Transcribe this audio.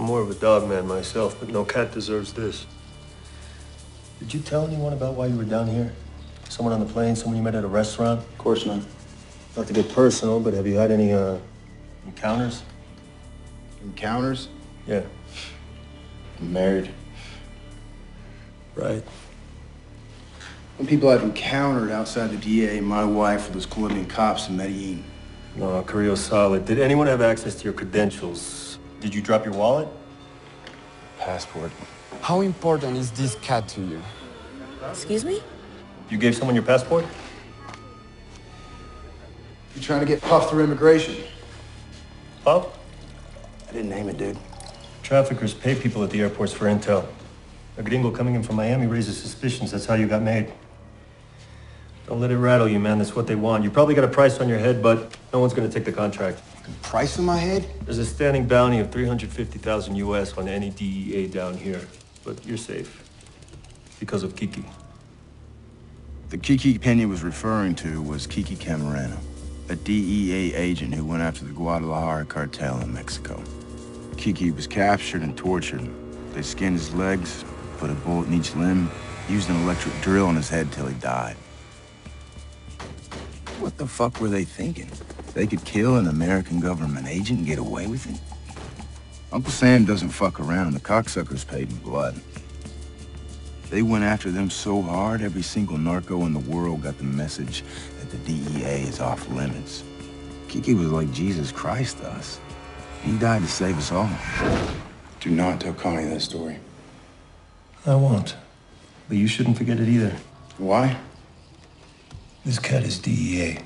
I'm more of a dog man myself, but no cat deserves this. Did you tell anyone about why you were down here? Someone on the plane, someone you met at a restaurant? Of course not. Not to get personal, but have you had any, uh, encounters? Encounters? Yeah. I'm married. Right. When people I've encountered outside the DEA, my wife, or those Colombian cops in Medellin. No, Carrillo's solid. Did anyone have access to your credentials? Did you drop your wallet? Passport. How important is this cat to you? Excuse me? You gave someone your passport? You trying to get puffed through immigration? Huh? I didn't name it, dude. Traffickers pay people at the airports for intel. A gringo coming in from Miami raises suspicions. That's how you got made. Don't let it rattle you, man. That's what they want. You probably got a price on your head, but no one's gonna take the contract. Price in my head? There's a standing bounty of 350,000 US on any DEA down here, but you're safe because of Kiki. The Kiki Pena was referring to was Kiki Camarena, a DEA agent who went after the Guadalajara cartel in Mexico. Kiki was captured and tortured. They skinned his legs, put a bullet in each limb, used an electric drill in his head till he died. What the fuck were they thinking? They could kill an American government agent and get away with it? Uncle Sam doesn't fuck around. The cocksuckers paid in blood. They went after them so hard, every single narco in the world got the message that the DEA is off limits. Kiki was like Jesus Christ to us. He died to save us all. Do not tell Connie that story. I won't. But you shouldn't forget it either. Why? This cat is DEA.